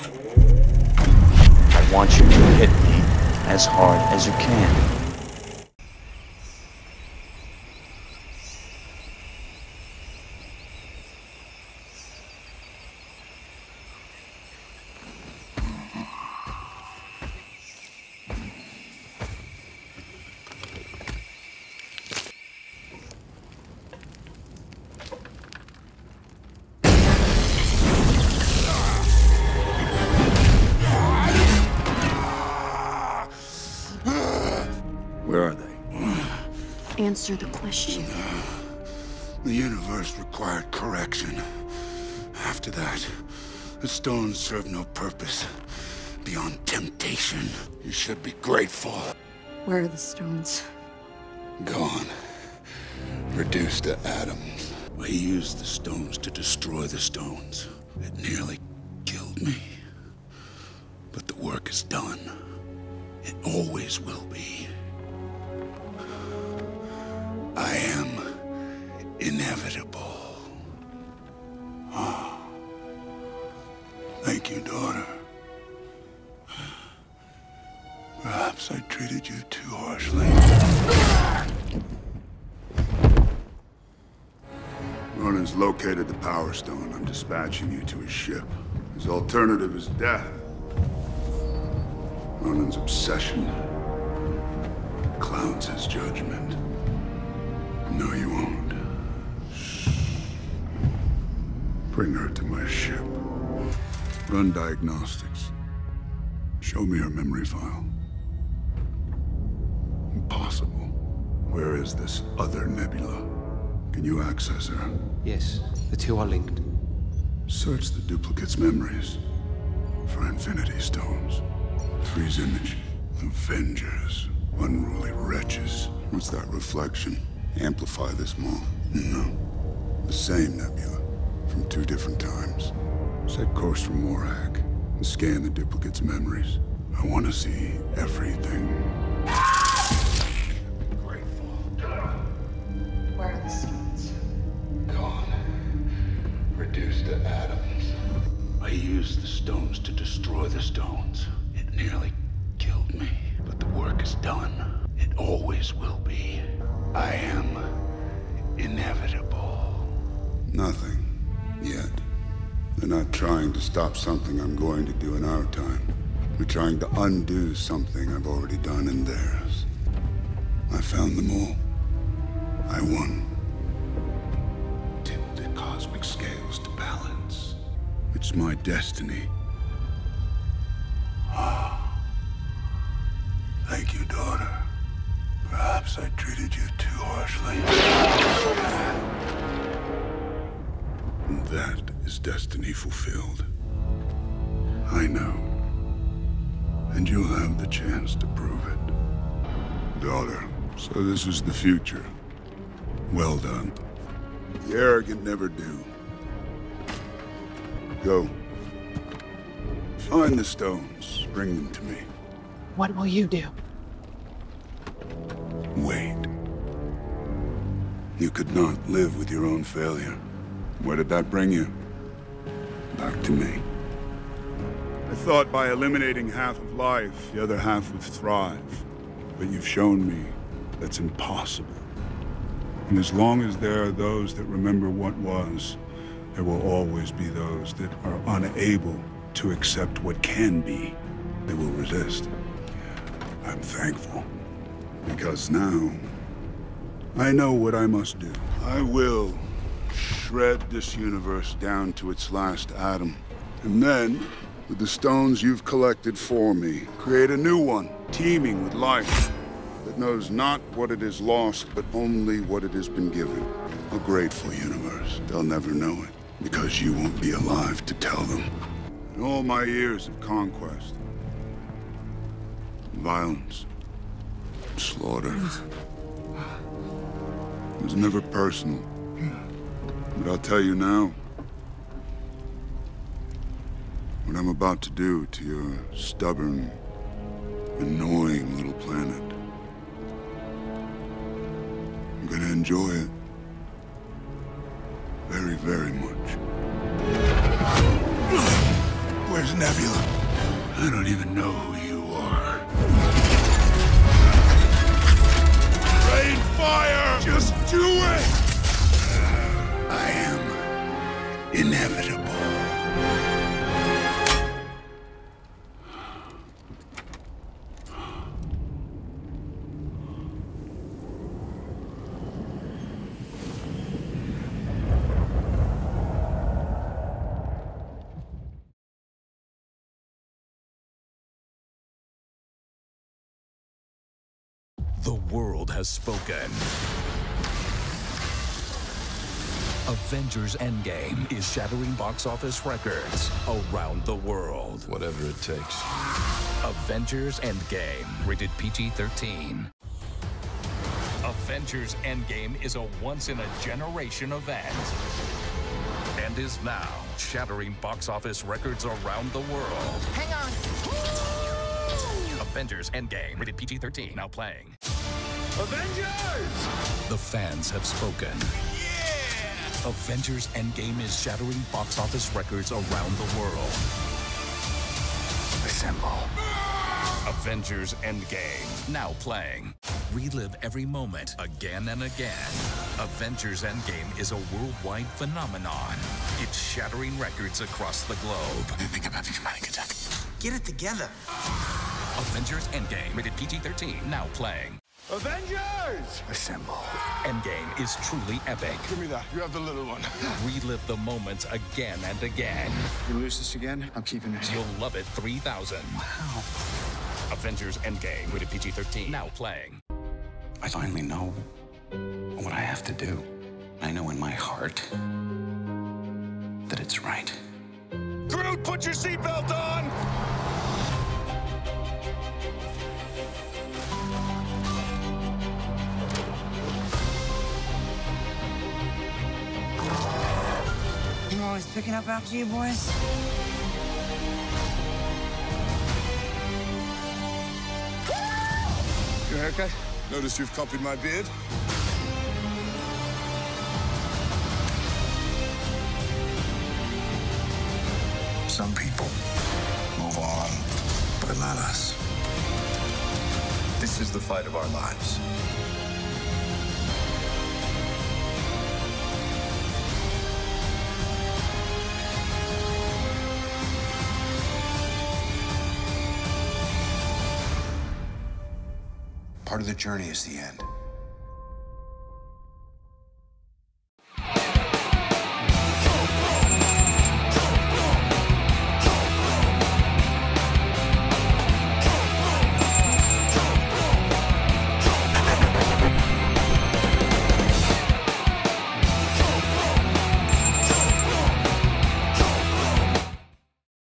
I want you to hit me as hard as you can. Answer the question. The universe required correction. After that, the stones serve no purpose beyond temptation. You should be grateful. Where are the stones? Gone. Reduced to atoms. I used the stones to destroy the stones. It nearly killed me. But the work is done. It always will be. Inevitable. Ah. Thank you, daughter. Perhaps I treated you too harshly. Ronan's located the Power Stone. I'm dispatching you to his ship. His alternative is death. Ronan's obsession clouds his judgment. No, you won't. Bring her to my ship. Run diagnostics. Show me her memory file. Impossible. Where is this other nebula? Can you access her? Yes, the two are linked. Search the duplicate's memories for Infinity Stones. Freeze image. Avengers. Unruly wretches. What's that reflection? Amplify this more. No. The same nebula. From two different times. Set course for Morag. And scan the duplicate's memories. I want to see everything. Grateful. Where are the stones? Gone. Reduced to atoms. I used the stones to destroy the stones. It nearly killed me. But the work is done. It always will be. I am inevitable. Nothing. Yet. They're not trying to stop something I'm going to do in our time. They're trying to undo something I've already done in theirs. I found them all. I won. Tipped the cosmic scales to balance. It's my destiny. Ah. Thank you, daughter. Perhaps I treated you too harshly. That is destiny fulfilled. I know. And you'll have the chance to prove it. Daughter, so this is the future. Well done. The arrogant never do. Go. Find the stones. Bring them to me. What will you do? Wait. You could not live with your own failure. Where did that bring you? Back to me. I thought by eliminating half of life, the other half would thrive. But you've shown me that's impossible. And as long as there are those that remember what was, there will always be those that are unable to accept what can be. They will resist. I'm thankful. Because now, I know what I must do. I will shred this universe down to its last atom. And then, with the stones you've collected for me, create a new one, teeming with life, that knows not what it has lost, but only what it has been given. A grateful universe. They'll never know it, because you won't be alive to tell them. In all my years of conquest, violence, slaughter. It was never personal. But I'll tell you now. What I'm about to do to your stubborn, annoying little planet. I'm gonna enjoy it. Very, very much. Where's Nebula? I don't even know who you are. Rain fire! Just do it! Inevitable. The world has spoken. Avengers Endgame is shattering box office records around the world. Whatever it takes. Avengers Endgame, rated PG 13. Avengers Endgame is a once in a generation event and is now shattering box office records around the world. Hang on. Avengers Endgame, rated PG 13, now playing. Avengers! The fans have spoken. Avengers Endgame is shattering box office records around the world. Assemble. Avengers Endgame, now playing. Relive every moment again and again. Avengers Endgame is a worldwide phenomenon. It's shattering records across the globe. Think about the panic attack. Get it together. Avengers Endgame, rated PG 13, now playing. Avengers! Assemble. Endgame is truly epic. Give me that. You have the little one. Relive the moments again and again. You lose this again, I'm keeping it. You'll love it 3000. Wow. Avengers Endgame, rated PG 13, now playing. I finally know what I have to do. I know in my heart that it's right. Groot, put your seatbelt on! I'm always picking up after you boys. Your haircut? Notice you've copied my beard. Some people move on, but not us. This is the fight of our lives. Part of the journey is the end.